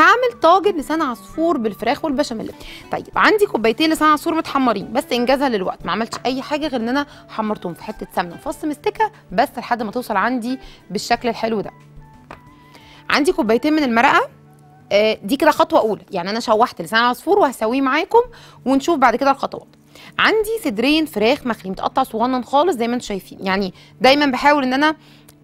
هعمل طاجن لسان عصفور بالفراخ والبشاميل. طيب عندي كوبايتين لسان عصفور متحمرين بس إنجازها للوقت. ما عملتش أي حاجة غير إن أنا حمرتهم في حتة سمنة وفص مستكة بس لحد ما توصل عندي بالشكل الحلو ده. عندي كوبايتين من المرقة. آه، دي كده خطوة أولى. يعني أنا شوحت لسان عصفور وهسويه معاكم ونشوف بعد كده الخطوات. عندي صدرين فراخ مخلي متقطع صغنن خالص زي ما أنتم شايفين. يعني دايما بحاول إن أنا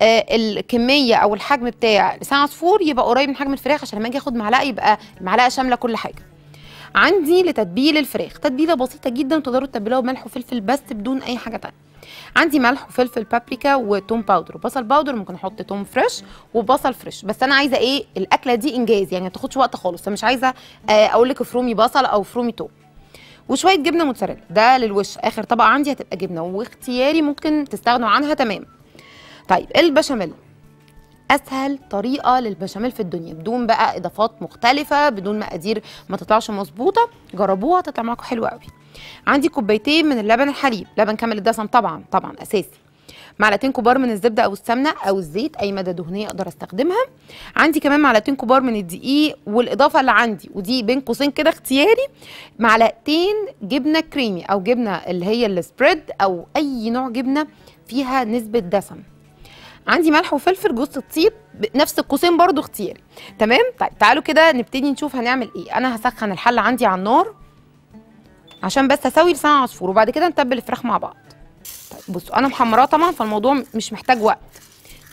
الكمية أو الحجم بتاع لسان عصفور يبقى قريب من حجم الفراخ عشان لما أجي آخد معلقة يبقى المعلقه شاملة كل حاجة. عندي لتتبيل الفراخ. تتبيلة بسيطة جدا تقدروا تتبلوها بملح وفلفل بس بدون أي حاجة تانية. عندي ملح وفلفل بابريكا وتوم powder وبصل powder ممكن أحط توم fresh وبصل fresh بس أنا عايزة إيه؟ الأكلة دي إنجاز يعني ما تاخدش وقت خالص. فمش عايزة آه، أقول لك افرمي بصل أو افرمي توم. وشوية جبنة موتزاريلا. ده للوش. آخر طبقة عندي هتبقى جبنة. واختياري ممكن تستغنوا عنها تمام. طيب البشاميل. أسهل طريقة للبشاميل في الدنيا بدون بقى إضافات مختلفة بدون مقادير ما تطلعش مظبوطة. جربوها تطلع معاكم حلوة قوي. عندي كوبايتين من اللبن الحليب. لبن كامل الدسم طبعا طبعا أساسي. معلقتين كبار من الزبدة أو السمنة أو الزيت أي مادة دهنية أقدر أستخدمها. عندي كمان معلقتين كبار من الدقيق والإضافة اللي عندي ودي بين قوسين كده اختياري. معلقتين جبنة كريمي أو جبنة اللي هي السبريد أو أي نوع جبنة فيها نسبة دسم. عندي ملح وفلفل جوز الطيب نفس القوسين برضو اختياري. تمام؟ طيب تعالوا كده نبتدي نشوف هنعمل إيه. أنا هسخن الحلة عندي على النار عشان بس أسوي لسان عصفور وبعد كده نتبل الفراخ مع بعض. طيب بصوا أنا محمراه طبعا فالموضوع مش محتاج وقت.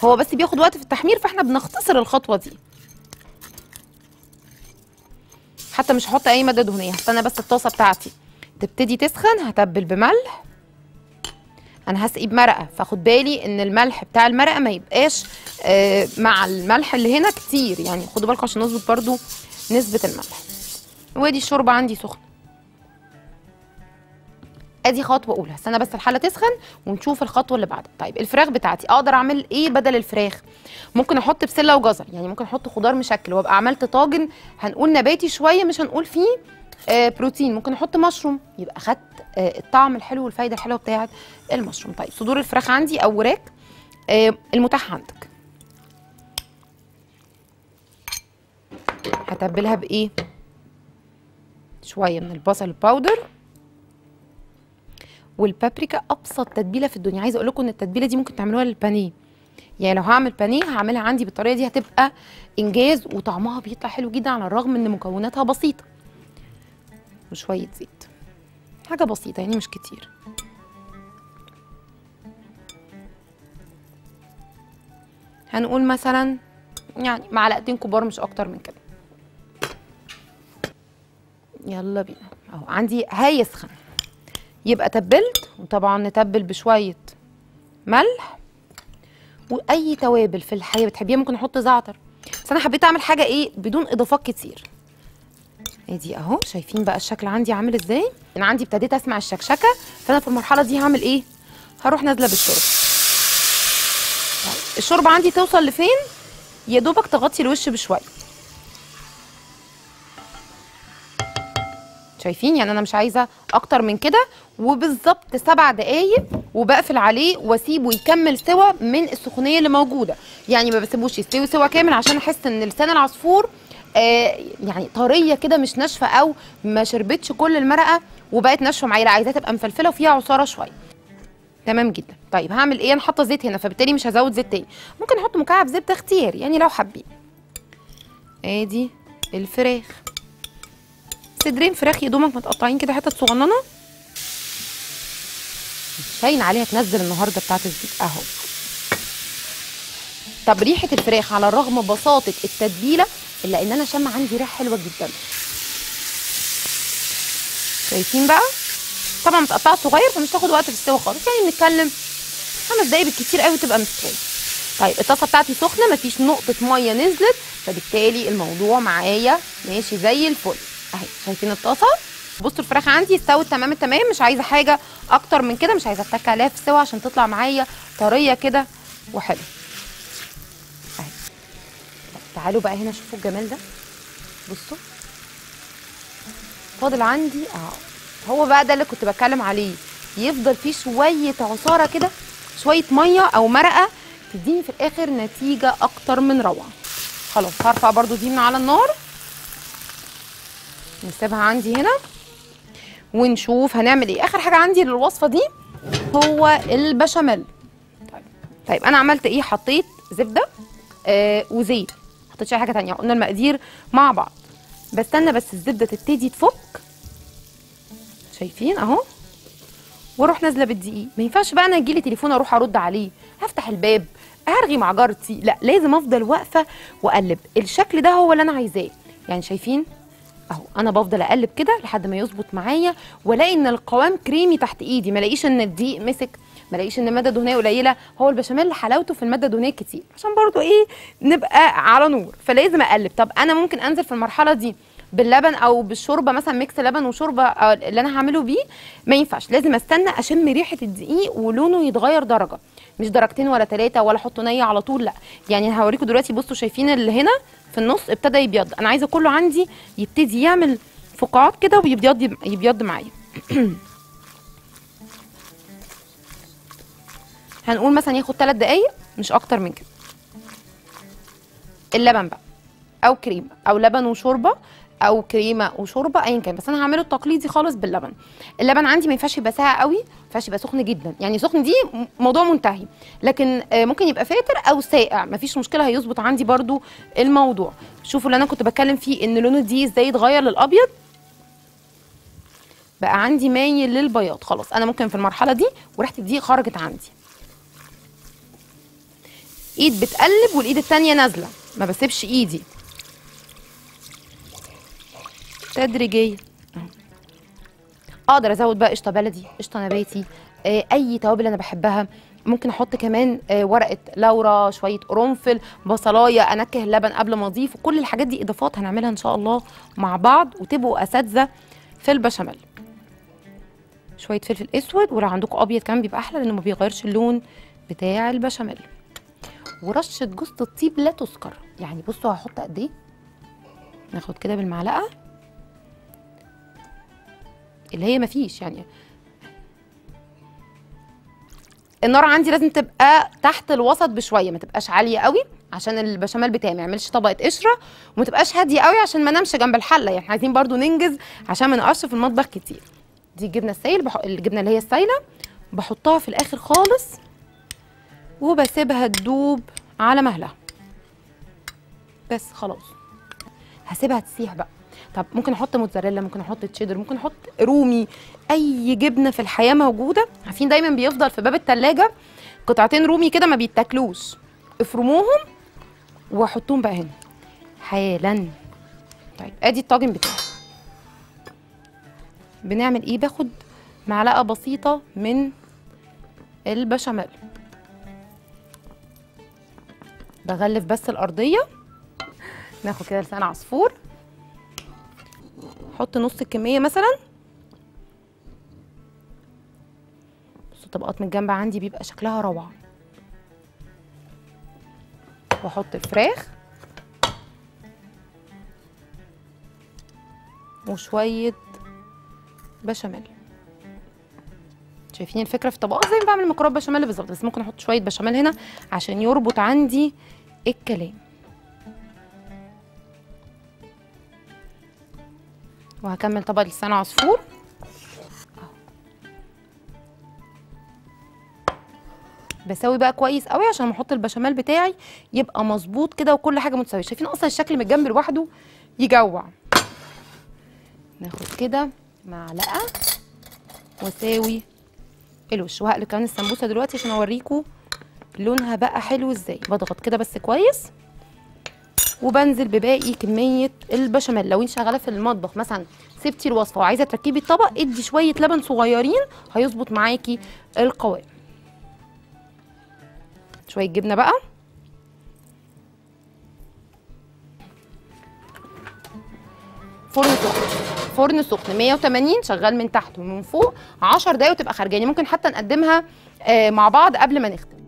هو بس بياخد وقت في التحمير فإحنا بنختصر الخطوة دي. حتى مش هحط أي ماده دهنيه هستنى بس الطاسة بتاعتي تبتدي تسخن هتبل بملح. أنا هسقي بمرقة. فاخد بالي إن الملح بتاع المرقة ما يبقاش آه مع الملح اللي هنا كتير. يعني خدوا بالكم عشان نظبط برضو نسبة الملح. وادي الشوربة عندي سخنة. أدي خطوة أولى. استنى بس الحلة تسخن ونشوف الخطوة اللي بعدها. طيب الفراخ بتاعتي أقدر أعمل إيه بدل الفراخ؟ ممكن أحط بسلة وجزر. يعني ممكن أحط خضار مشكل وأبقى عملت طاجن. هنقول نباتي شوية مش هنقول فيه آه بروتين. ممكن أحط مشروم. يبقى خدت الطعم الحلو والفايدة الحلوة بتاعه المشروم. طيب صدور الفراخ عندي أو وراك آه المتاح عندك. هتبلها بإيه؟ شوية من البصل الباودر والبابريكا أبسط تتبيلة في الدنيا. عايزة أقول لكم إن التتبيلة دي ممكن تعملوها للبانيه. يعني لو هعمل بانيه هعملها عندي بالطريقة دي هتبقى إنجاز وطعمها بيطلع حلو جدا على الرغم إن مكوناتها بسيطة. وشوية زيت. حاجة بسيطة يعني مش كتير. هنقول مثلا يعني معلقتين كبار مش أكتر من كده. يلا بينا. أهو عندي هيسخن يبقى تبلت وطبعا نتبل بشوية ملح وأي توابل في الحياة بتحبيها. ممكن أحط زعتر. بس أنا حبيت أعمل حاجة إيه؟ بدون إضافات كتير. ادي أهو شايفين بقى الشكل عندي عامل إزاي؟ أنا عندي ابتديت أسمع الشكشكة فأنا في المرحلة دي هعمل إيه؟ هروح نازلة بالشوربة. طيب الشوربة عندي توصل لفين؟ يا دوبك تغطي الوش بشوية. شايفين؟ يعني أنا مش عايزة أكتر من كده وبالظبط سبع دقايق وبقفل عليه وأسيبه يكمل سوا من السخونية اللي موجودة. يعني ما بسيبوش يستوي سوا كامل عشان أحس إن لسان العصفور يعني طرية كده مش ناشفة أو ما شربتش كل المرقة وبقت ناشفة معايا. لا عايزاها تبقى مفلفلة وفيها عصارة شوية. تمام جدا. طيب هعمل إيه؟ أنا حاطة زيت هنا فبالتالي مش هزود زيت تاني. ممكن أحط مكعب زبده اختياري يعني لو حابين. آدي الفراخ. صدرين فراخ يا دوبك متقطعين كده حتت صغننة. باين عليها تنزل النهارده بتاعت الزيت أهو. طب ريحة الفراخ على الرغم بساطة التتبيلة إلا إن أنا شامه عندي ريحة حلوة جدا. شايفين بقى؟ طبعا متقطعة صغير فمش تاخد وقت في السوا خالص. يعني بنتكلم خمس دقايق بالكتير قوي تبقى مستوية. طيب الطاسة بتاعتي سخنة مفيش نقطة مية نزلت فبالتالي الموضوع معايا ماشي زي الفل. أهي شايفين الطاسة؟ بصوا الفراخ عندي استوت تمام التمام مش عايزة حاجة أكتر من كده مش عايزة اتك عليها في السوا عشان تطلع معايا طرية كده وحلوة. تعالوا بقى هنا شوفوا الجمال ده. بصوا. فاضل عندي آه. هو بقى ده اللي كنت بتكلم عليه. يفضل فيه شوية عصارة كده شوية مية أو مرقة تديني في الآخر نتيجة أكتر من روعة. خلاص هرفع برضو دي من على النار. نسيبها عندي هنا. ونشوف هنعمل إيه. آخر حاجة عندي للوصفة دي هو البشاميل. طيب طيب أنا عملت إيه؟ حطيت زبدة آه وزيت. حطيتش اي حاجة تانية. قلنا المقادير مع بعض. بستنى بس الزبدة تبتدي تفك. شايفين أهو؟ وأروح نازلة بالدقيق. ما ينفعش بقى أنا يجيلي تليفون أروح أرد عليه. هفتح الباب هرغي مع جارتي لا لازم أفضل واقفة وأقلب. الشكل ده هو اللي أنا عايزاه. يعني شايفين؟ أهو أنا بفضل أقلب كده لحد ما يظبط معايا وألاقي إن القوام كريمي تحت إيدي. ما ألاقيش إن الدقيق مسك ما الاقيش إن الماده الدهنيه قليلة. هو البشاميل حلاوته في المادة الدهنية كتير. عشان برضو إيه نبقى على نور. فلازم أقلب. طب أنا ممكن أنزل في المرحلة دي باللبن أو بالشوربة مثلا ميكس لبن وشوربة أو اللي أنا هعمله بيه. ما ينفعش. لازم أستنى أشم ريحة الدقيق ولونه يتغير درجة. مش درجتين ولا ثلاثة ولا احطه نيه على طول لأ. يعني هوريكم دلوقتي بصوا شايفين اللي هنا في النص ابتدى يبيض. أنا عايزة كله عندي يبتدي يعمل فقاعات كده ويبيض يبيض معايا. هنقول مثلا ياخد 3 دقايق مش أكتر من كده. اللبن بقى أو كريمة أو لبن وشوربة أو كريمة وشوربة ايا كان. بس أنا هعمله التقليدي خالص باللبن. اللبن عندي ما ينفعش يبقى ساقع قوي ما ينفعش يبقى سخن جدا. يعني سخن دي موضوع منتهي. لكن آه، ممكن يبقى فاتر أو ساقع. مفيش مشكلة هيظبط عندي برضو الموضوع. شوفوا اللي أنا كنت بتكلم فيه إن لونه دي إزاي يتغير للأبيض. بقى عندي مايل للبياض خلاص. أنا ممكن في المرحلة دي وريحة الدقيق خرجت عندي. ايد بتقلب والايد التانية نازلة. ما بسيبش ايدي. تدريجيا أهو. أقدر ازود بقى قشطة بلدي. قشطة نباتي آه، اي توابل أنا بحبها. ممكن أحط كمان آه، ورقة لورا شوية قرنفل بصلاية انكه اللبن قبل ما اضيف. كل الحاجات دي اضافات هنعملها ان شاء الله مع بعض وتبقوا أساتذة في البشاميل. شوية فلفل اسود ولو عندكم ابيض كمان بيبقى أحلى لأنه ما بيغيرش اللون بتاع البشاميل. ورشة جوز الطيب لا تذكر. يعني بصوا هحط قد إيه. ناخد كده بالمعلقة. اللي هي مفيش يعني. النار عندي لازم تبقى تحت الوسط بشوية ما تبقاش عالية قوي عشان البشاميل بتاعي ما يعملش طبقة قشرة وما تبقاش هادية قوي عشان ما نمشي جنب الحلة. يعني عايزين برضو ننجز عشان ما نقفش في المطبخ كتير. دي الجبنة السائل بح... الجبنة اللي هي السايلة بحطها في الآخر خالص. وبسيبها تدوب على مهلها. بس خلاص. هسيبها تسيح بقى. طب ممكن أحط موتزاريلا ممكن أحط تشيدر ممكن أحط رومي أي جبنة في الحياة موجودة. عارفين دايما بيفضل في باب التلاجة قطعتين رومي كده ما بيتاكلوش. افرموهم وأحطهم بقى هنا. حالا. طيب أدي الطاجن بتاعي. بنعمل إيه؟ باخد معلقة بسيطة من البشاميل. بغلف بس الأرضية. ناخد كده لسان عصفور. حط نص الكمية مثلا. بصوا طبقات من الجنب عندي بيبقى شكلها روعة. وأحط الفراخ. وشوية بشاميل. شايفين الفكرة في طبقات زي ما بعمل مكرونة بشاميل بالظبط بس ممكن أحط شوية بشاميل هنا عشان يربط عندي الكلام. وهكمل طبق لسان عصفور. بسوي بقى كويس قوي عشان أحط البشاميل بتاعي يبقى مظبوط كده وكل حاجة متساوية. شايفين أصلا الشكل من الجنب لوحده يجوع. ناخد كده معلقة وأساوي الوش وهقلب كمان السمبوسة دلوقتي عشان اوريكم لونها بقى حلو إزاي. بضغط كده بس كويس. وبنزل بباقي كمية البشاميل. لو انت شغالة في المطبخ مثلا سبتي الوصفة وعايزة تركبي الطبق ادي شوية لبن صغيرين هيظبط معاكي القوام. شوية جبنة بقى. فرن سخن فرن سخن 180 شغال من تحت ومن فوق 10 دقايق وتبقى خارجة. يعني ممكن حتى نقدمها آه، مع بعض قبل ما نختم.